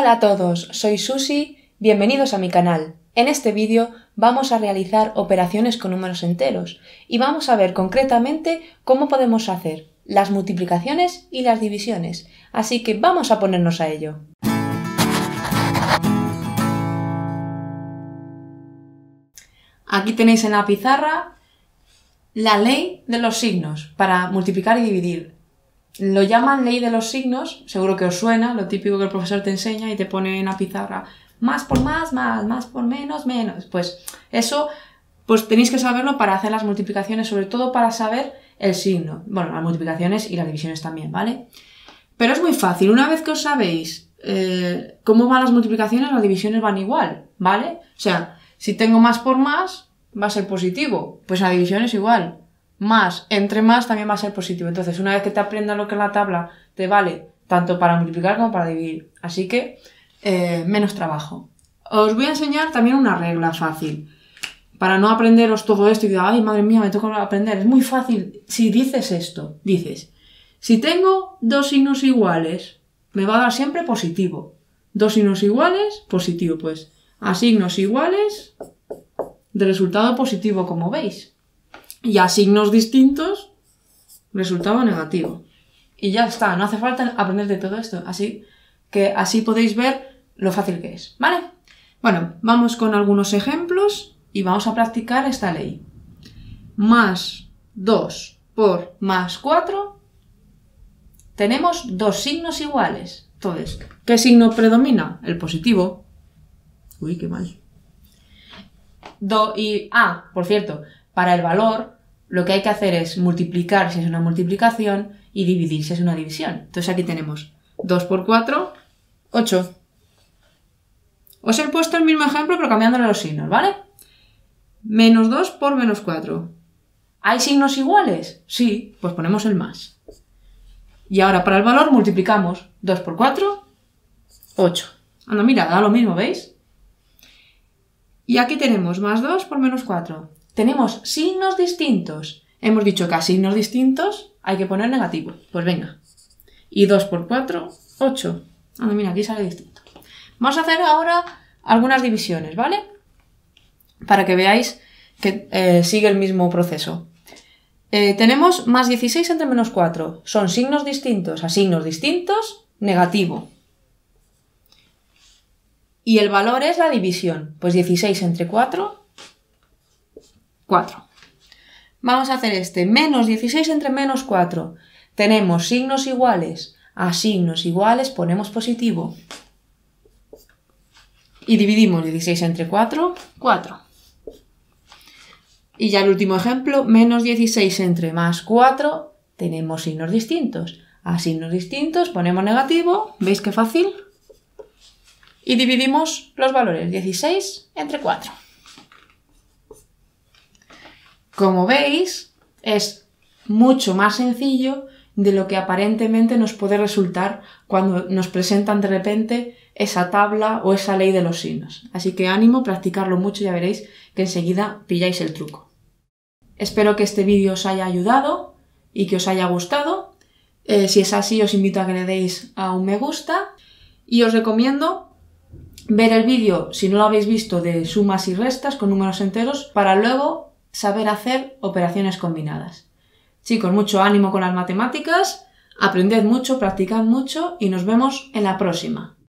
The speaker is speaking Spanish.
Hola a todos, soy Susi, bienvenidos a mi canal. En este vídeo vamos a realizar operaciones con números enteros y vamos a ver concretamente cómo podemos hacer las multiplicaciones y las divisiones, así que vamos a ponernos a ello. Aquí tenéis en la pizarra la ley de los signos para multiplicar y dividir. Lo llaman ley de los signos, seguro que os suena, lo típico que el profesor te enseña y te pone en la pizarra más por más, más, más por menos, menos. Pues eso, pues tenéis que saberlo para hacer las multiplicaciones, sobre todo para saber el signo. Bueno, las multiplicaciones y las divisiones también, ¿vale? Pero es muy fácil, una vez que os sabéis eh, cómo van las multiplicaciones, las divisiones van igual, ¿vale? O sea, si tengo más por más, va a ser positivo. Pues la división es igual más entre más también va a ser positivo. Entonces, una vez que te aprendas lo que es la tabla, te vale tanto para multiplicar como para dividir. Así que, eh, menos trabajo. Os voy a enseñar también una regla fácil. Para no aprenderos todo esto y decir, ay, madre mía, me toca aprender. Es muy fácil. Si dices esto, dices, si tengo dos signos iguales, me va a dar siempre positivo. Dos signos iguales, positivo. Pues a signos iguales, de resultado positivo, como veis y a signos distintos, resultado negativo. Y ya está, no hace falta aprender de todo esto. Así que así podéis ver lo fácil que es, ¿vale? Bueno, vamos con algunos ejemplos y vamos a practicar esta ley. Más 2 por más 4, tenemos dos signos iguales. Entonces, ¿qué signo predomina? El positivo. Uy, qué mal. Do y ah, por cierto, para el valor, lo que hay que hacer es multiplicar si es una multiplicación y dividir si es una división. Entonces aquí tenemos 2 por 4, 8. Os he puesto el mismo ejemplo pero cambiándole los signos, ¿vale? Menos 2 por menos 4. ¿Hay signos iguales? Sí, pues ponemos el más. Y ahora para el valor multiplicamos 2 por 4, 8. Anda, mira, da lo mismo, ¿veis? Y aquí tenemos más 2 por menos 4 tenemos signos distintos. Hemos dicho que a signos distintos hay que poner negativo. Pues venga. Y 2 por 4, 8. Ah, mira, aquí sale distinto. Vamos a hacer ahora algunas divisiones, ¿vale? Para que veáis que eh, sigue el mismo proceso. Eh, tenemos más 16 entre menos 4. Son signos distintos a signos distintos, negativo. Y el valor es la división. Pues 16 entre 4, 4. Vamos a hacer este menos 16 entre menos 4. Tenemos signos iguales. A signos iguales ponemos positivo. Y dividimos 16 entre 4, 4. Y ya el último ejemplo, menos 16 entre más 4, tenemos signos distintos. A signos distintos ponemos negativo, ¿veis qué fácil? Y dividimos los valores 16 entre 4. Como veis, es mucho más sencillo de lo que aparentemente nos puede resultar cuando nos presentan de repente esa tabla o esa ley de los signos. Así que ánimo, practicarlo mucho ya veréis que enseguida pilláis el truco. Espero que este vídeo os haya ayudado y que os haya gustado. Eh, si es así, os invito a que le deis a un me gusta y os recomiendo ver el vídeo, si no lo habéis visto, de sumas y restas con números enteros para luego saber hacer operaciones combinadas. Chicos, mucho ánimo con las matemáticas, aprended mucho, practicad mucho y nos vemos en la próxima.